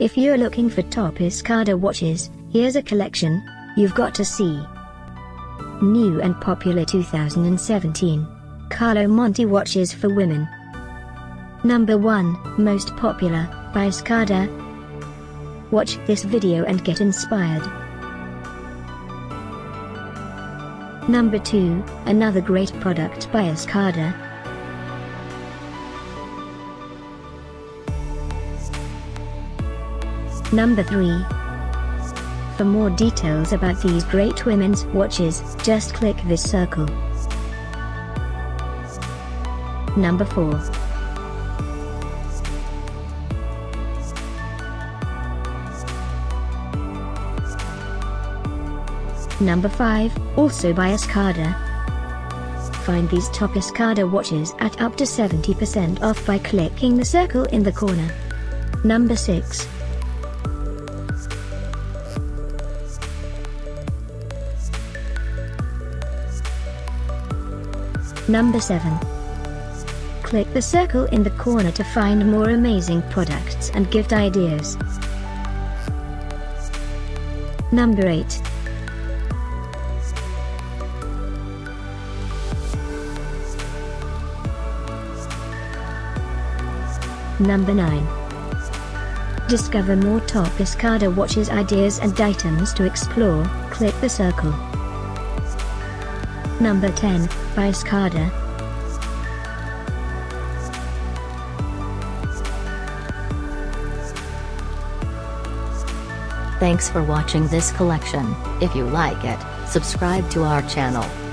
If you're looking for top Escada watches, here's a collection you've got to see. New and popular 2017 Carlo Monti watches for women. Number 1 Most popular by Escada. Watch this video and get inspired. Number 2 Another great product by Escada. Number 3 For more details about these great women's watches, just click this circle. Number 4 Number 5, also by Escada. Find these top Escada watches at up to 70% off by clicking the circle in the corner. Number 6. Number 7. Click the circle in the corner to find more amazing products and gift ideas. Number 8. Number 9. Discover more top Escada watches ideas and items to explore, click the circle. Number 10, by Escada. Thanks for watching this collection. If you like it, subscribe to our channel.